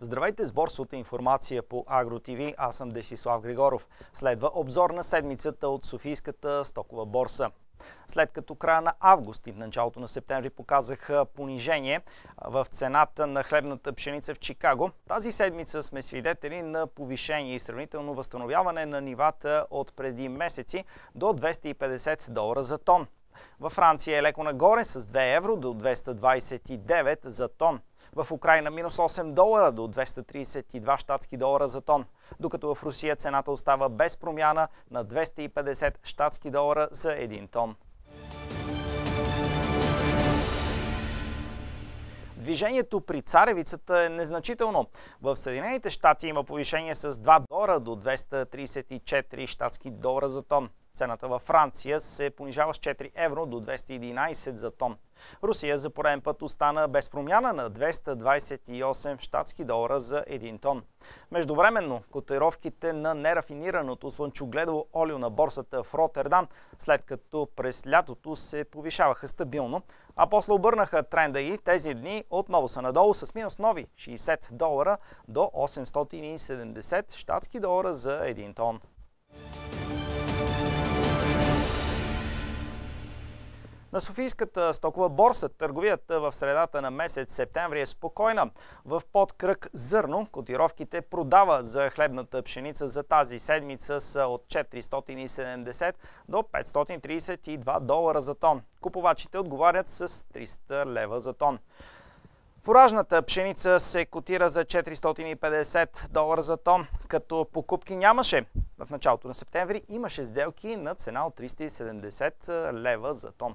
Здравейте с борсовата информация по ТВ. Аз съм Десислав Григоров. Следва обзор на седмицата от Софийската стокова борса. След като края на август и началото на септември показаха понижение в цената на хлебната пшеница в Чикаго, тази седмица сме свидетели на повишение и сравнително възстановяване на нивата от преди месеци до 250 долара за тон. Във Франция е леко нагоре с 2 евро до 229 за тон. В Украина минус 8 долара до 232 щатски долара за тон, докато в Русия цената остава без промяна на 250 щатски долара за 1 тон. Движението при царевицата е незначително. В Съединените щати има повишение с 2 долара до 234 щатски долара за тон. Цената във Франция се понижава с 4 евро до 211 за тон. Русия за пореден път остана без промяна на 228 щатски долара за 1 тон. Междувременно, котировките на нерафинираното слънчогледово олио на борсата в Роттердам, след като през лятото се повишаваха стабилно, а после обърнаха тренда и тези дни отново са надолу с минус нови 60 долара до 870 щатски долара за 1 тон. На Софийската стокова борса търговията в средата на месец септември е спокойна. В подкръг зърно котировките продава за хлебната пшеница за тази седмица са от 470 до 532 долара за тон. Купувачите отговарят с 300 лева за тон. Фуражната пшеница се котира за 450 долара за тон, като покупки нямаше. В началото на септември имаше сделки на цена от 370 лева за тон.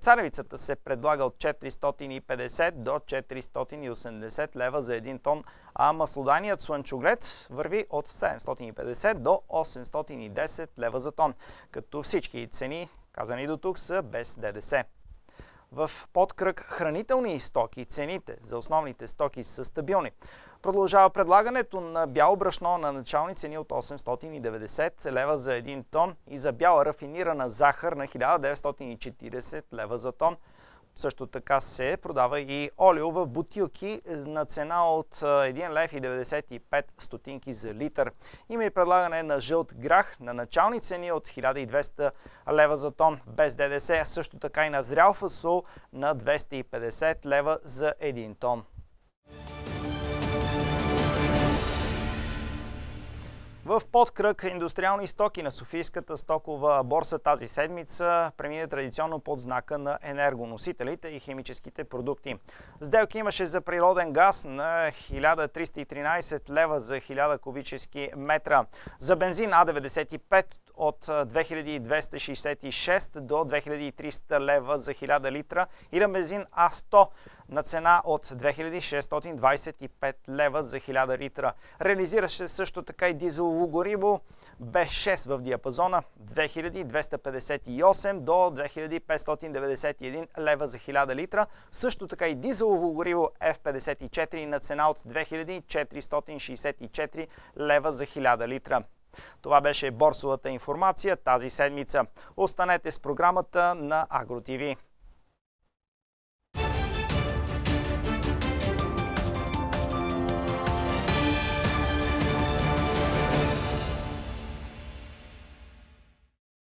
Царевицата се предлага от 450 до 480 лева за 1 тон, а маслоданият слънчоглед върви от 750 до 810 лева за тон, като всички цени, казани до тук, са без ДДС. В подкръг хранителни стоки цените за основните стоки са стабилни. Продължава предлагането на бяло брашно на начални цени от 890 лева за 1 тон и за бяла рафинирана захар на 1940 лева за тон. Също така се продава и олио в бутилки на цена от 1 лев и 95 стотинки за литър. Има и предлагане на жълт грах на начални цени от 1200 лева за тон без ДДС, също така и на зрял фасол на 250 лева за 1 тон. В подкръг индустриални стоки на Софийската стокова борса тази седмица премине традиционно под знака на енергоносителите и химическите продукти. Сделки имаше за природен газ на 1313 лева за 1000 кубически метра. За бензин А95 от 2266 до 2300 лева за 1000 литра и на бензин А100 на цена от 2625 лева за 1000 литра. Реализираше също така и дизелово гориво B6 в диапазона 2258 до 2591 лева за 1000 литра. Също така и дизелово гориво F54 на цена от 2464 лева за 1000 литра. Това беше борсовата информация тази седмица. Останете с програмата на AgroTV.